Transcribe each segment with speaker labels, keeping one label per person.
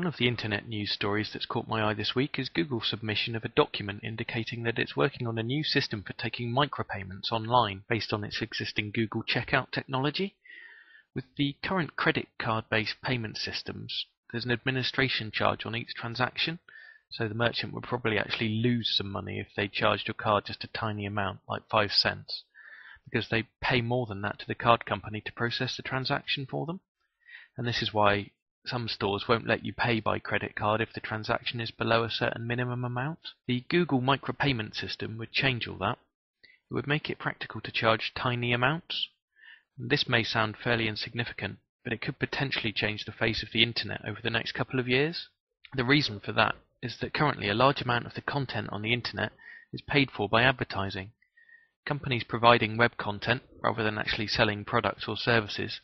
Speaker 1: One of the internet news stories that's caught my eye this week is Google's submission of a document indicating that it's working on a new system for taking micropayments online based on its existing Google Checkout technology. With the current credit card based payment systems, there's an administration charge on each transaction, so the merchant would probably actually lose some money if they charged your card just a tiny amount, like 5 cents, because they pay more than that to the card company to process the transaction for them. And this is why some stores won't let you pay by credit card if the transaction is below a certain minimum amount. The Google micropayment system would change all that. It would make it practical to charge tiny amounts. This may sound fairly insignificant, but it could potentially change the face of the internet over the next couple of years. The reason for that is that currently a large amount of the content on the internet is paid for by advertising. Companies providing web content, rather than actually selling products or services,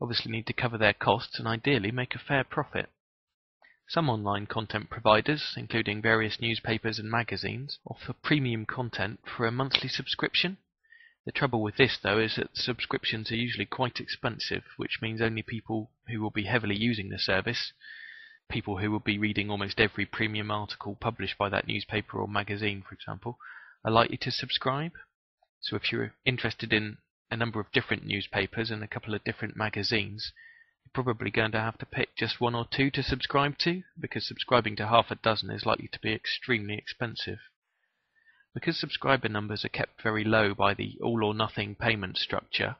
Speaker 1: obviously need to cover their costs and ideally make a fair profit. Some online content providers, including various newspapers and magazines, offer premium content for a monthly subscription. The trouble with this, though, is that subscriptions are usually quite expensive, which means only people who will be heavily using the service, people who will be reading almost every premium article published by that newspaper or magazine, for example, are likely to subscribe. So if you're interested in a number of different newspapers and a couple of different magazines, you're probably going to have to pick just one or two to subscribe to, because subscribing to half a dozen is likely to be extremely expensive. Because subscriber numbers are kept very low by the all or nothing payment structure,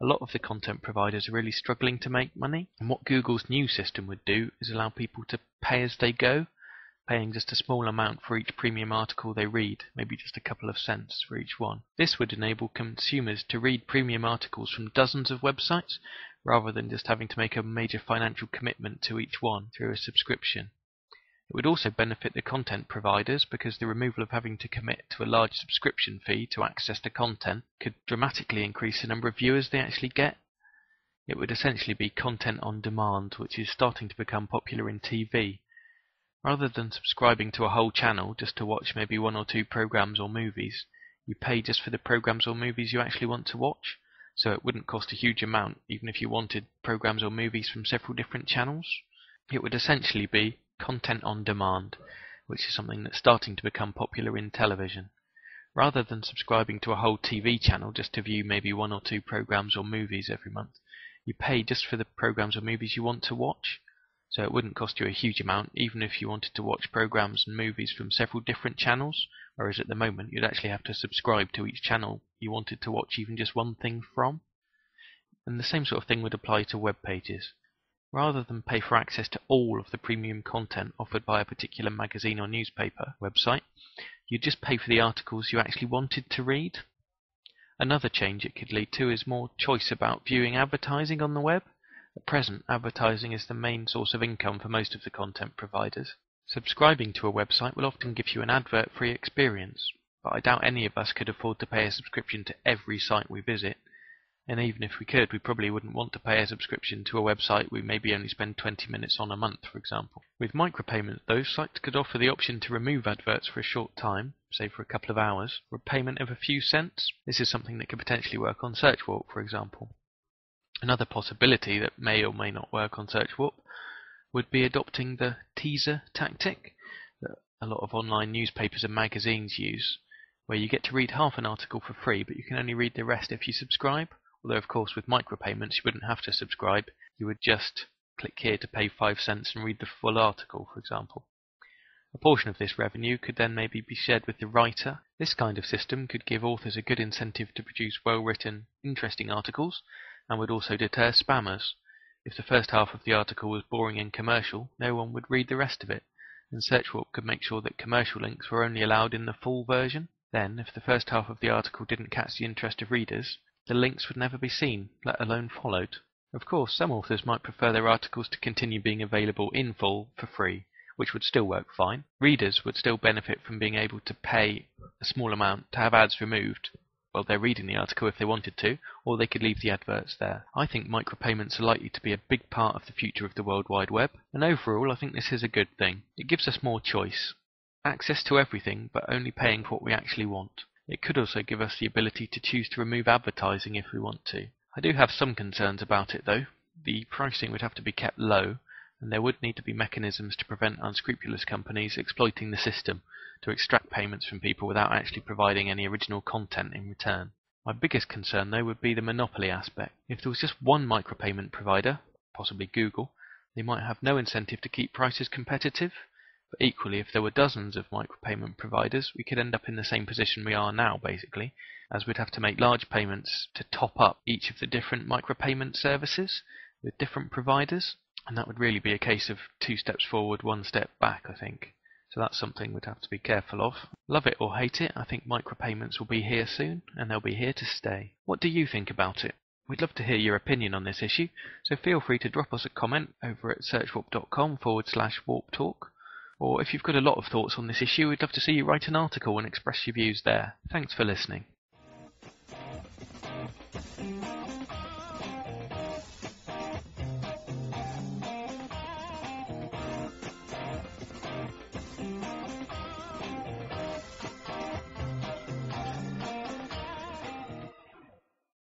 Speaker 1: a lot of the content providers are really struggling to make money. And what Google's new system would do is allow people to pay as they go, paying just a small amount for each premium article they read, maybe just a couple of cents for each one. This would enable consumers to read premium articles from dozens of websites, rather than just having to make a major financial commitment to each one through a subscription. It would also benefit the content providers because the removal of having to commit to a large subscription fee to access the content could dramatically increase the number of viewers they actually get. It would essentially be content on demand, which is starting to become popular in TV, Rather than subscribing to a whole channel just to watch maybe one or two programs or movies, you pay just for the programs or movies you actually want to watch, so it wouldn't cost a huge amount even if you wanted programs or movies from several different channels. It would essentially be content on demand, which is something that's starting to become popular in television. Rather than subscribing to a whole TV channel just to view maybe one or two programs or movies every month, you pay just for the programs or movies you want to watch, so it wouldn't cost you a huge amount even if you wanted to watch programs and movies from several different channels, whereas at the moment you'd actually have to subscribe to each channel you wanted to watch even just one thing from. And the same sort of thing would apply to web pages. Rather than pay for access to all of the premium content offered by a particular magazine or newspaper website, you'd just pay for the articles you actually wanted to read. Another change it could lead to is more choice about viewing advertising on the web. At present, advertising is the main source of income for most of the content providers. Subscribing to a website will often give you an advert-free experience, but I doubt any of us could afford to pay a subscription to every site we visit. And even if we could, we probably wouldn't want to pay a subscription to a website we maybe only spend 20 minutes on a month, for example. With micropayments, those sites could offer the option to remove adverts for a short time, say for a couple of hours, for a payment of a few cents. This is something that could potentially work on SearchWarp, for example. Another possibility that may or may not work on SearchWarp would be adopting the teaser tactic that a lot of online newspapers and magazines use, where you get to read half an article for free, but you can only read the rest if you subscribe. Although, of course, with micropayments, you wouldn't have to subscribe. You would just click here to pay 5 cents and read the full article, for example. A portion of this revenue could then maybe be shared with the writer. This kind of system could give authors a good incentive to produce well written, interesting articles and would also deter spammers. If the first half of the article was boring and commercial, no one would read the rest of it, and SearchWarp could make sure that commercial links were only allowed in the full version. Then, if the first half of the article didn't catch the interest of readers, the links would never be seen, let alone followed. Of course, some authors might prefer their articles to continue being available in full for free, which would still work fine. Readers would still benefit from being able to pay a small amount to have ads removed well, they're reading the article if they wanted to, or they could leave the adverts there. I think micropayments are likely to be a big part of the future of the World Wide Web, and overall I think this is a good thing. It gives us more choice. Access to everything, but only paying for what we actually want. It could also give us the ability to choose to remove advertising if we want to. I do have some concerns about it though. The pricing would have to be kept low, and there would need to be mechanisms to prevent unscrupulous companies exploiting the system to extract payments from people without actually providing any original content in return. My biggest concern though would be the monopoly aspect. If there was just one micropayment provider, possibly Google, they might have no incentive to keep prices competitive. But equally, if there were dozens of micropayment providers, we could end up in the same position we are now, basically, as we'd have to make large payments to top up each of the different micropayment services with different providers, and that would really be a case of two steps forward, one step back, I think. So that's something we'd have to be careful of. Love it or hate it, I think micropayments will be here soon, and they'll be here to stay. What do you think about it? We'd love to hear your opinion on this issue, so feel free to drop us a comment over at searchwarp.com forward slash warp talk. Or if you've got a lot of thoughts on this issue, we'd love to see you write an article and express your views there. Thanks for listening.